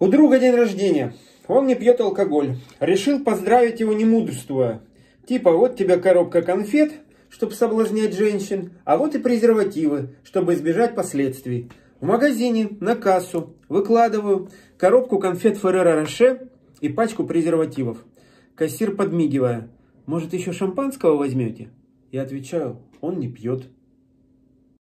У друга день рождения. Он не пьет алкоголь. Решил поздравить его не мудрствуя. Типа, вот тебе коробка конфет, чтобы соблазнять женщин, а вот и презервативы, чтобы избежать последствий. В магазине на кассу выкладываю коробку конфет Феррера Роше и пачку презервативов. Кассир подмигивая. Может, еще шампанского возьмете? Я отвечаю, он не пьет.